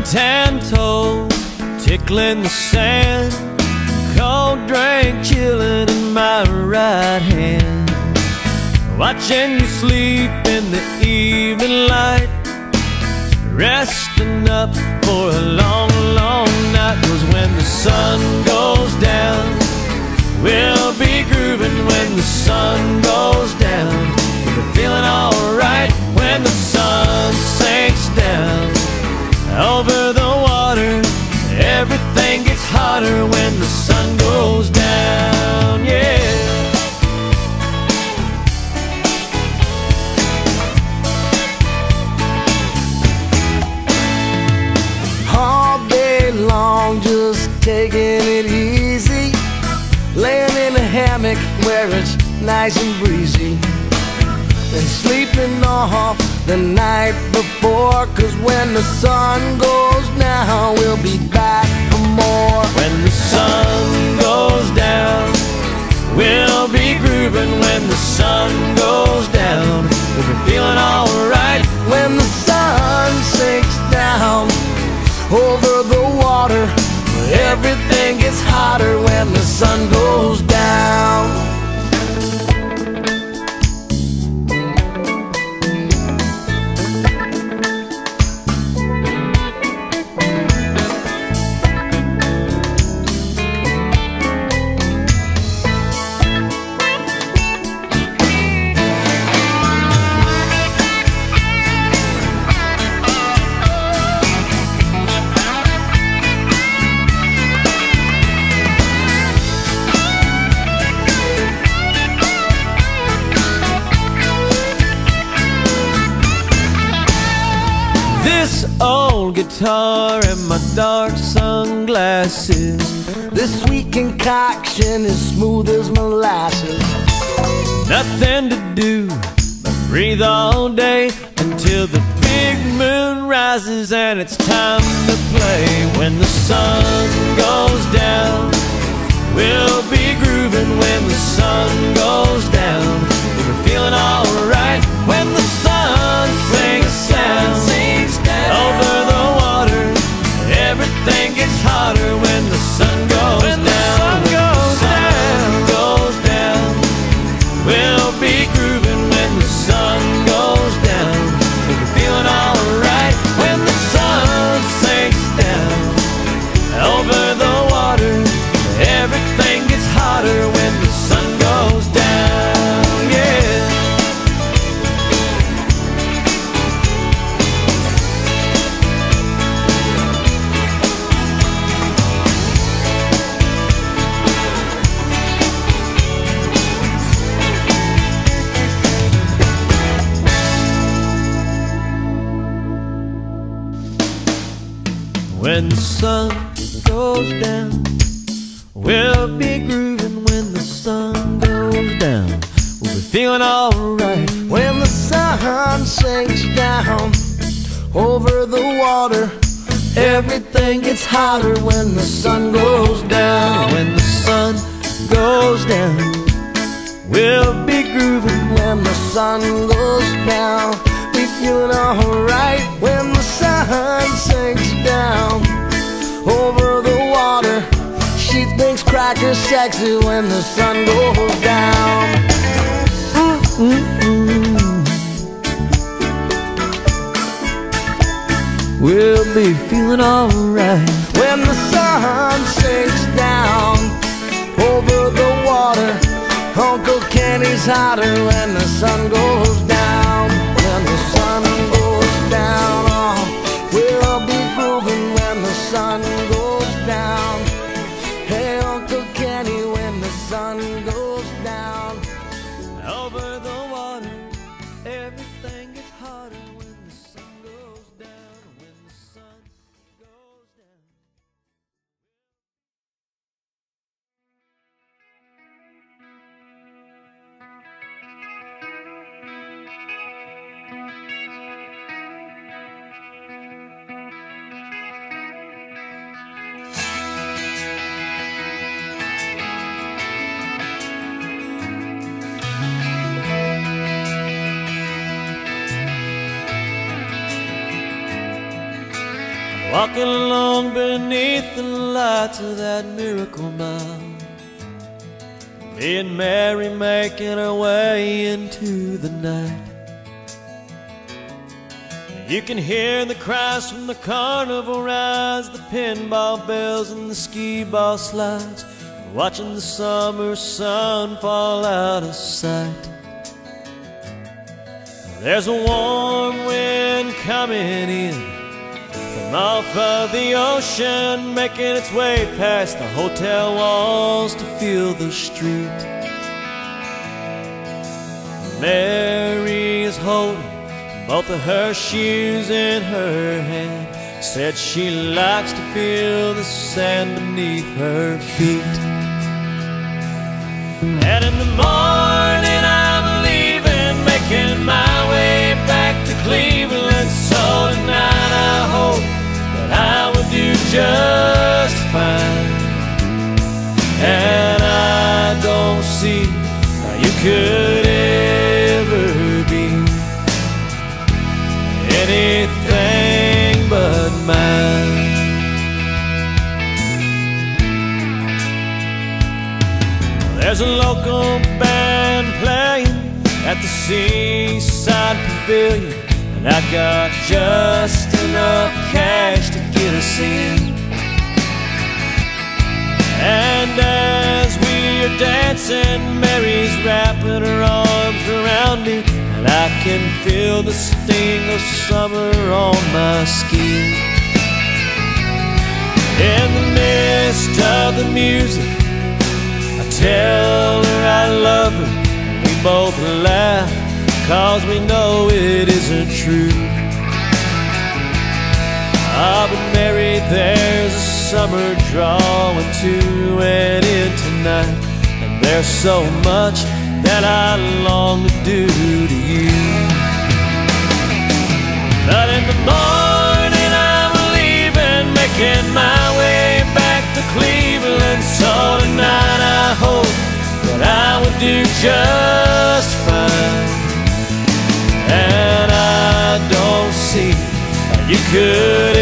suntan toes tickling the sand, cold drink chilling in my right hand. Watching you sleep in the evening light, resting up for a long, long night. Cause when the sun goes down, we'll be grooving when the sun goes down. Over the water. Everything gets hotter when the sun goes down, yeah. all day long, just taking it easy. Laying in a hammock where it's nice and breezy. And sleeping off the night before. Cause when the sun goes down, we'll be back for more. When the sun goes down, we'll be grooving when the sun goes down. We'll be feeling alright When the sun sinks down over the water, everything gets hotter when the sun goes down. Guitar and my dark sunglasses. This sweet concoction is smooth as molasses. Nothing to do but breathe all day until the big moon rises and it's time to play. When the sun goes When the sun goes down, we'll be grooving when the sun goes down. We'll be feeling alright. When the sun sinks down over the water, everything gets hotter when the sun goes down. When the sun goes down, we'll be grooving. When the sun goes down, we feeling alright. When the sun sinks down over the water, she thinks Kracker's sexy when the sun goes down. Ah, we'll be feeling alright. When the sun sinks down over the water, Uncle Kenny's hotter when the sun goes goes down. Over the Walking along beneath the lights of that miracle mile. Me and Mary making our way into the night. You can hear the cries from the carnival rides, the pinball bells and the skee ball slides, watching the summer sun fall out of sight. There's a warm wind coming in off of the ocean, making its way past the hotel walls to feel the street. Mary is holding both of her shoes in her hand. Said she likes to feel the sand beneath her feet. And in the morning, could ever be anything but mine. There's a local band playing at the Seaside Pavilion, and I got just enough cash to get us in. And uh, are dancing, Mary's wrapping her arms around me, and I can feel the sting of summer on my skin. In the midst of the music, I tell her I love her. We both laugh, cause we know it isn't true. Ah, but Mary, there's a summer drawing to an end tonight. There's so much that I long to do to you. But in the morning I'm leaving, making my way back to Cleveland. So tonight I hope that I would do just fine. And I don't see how you could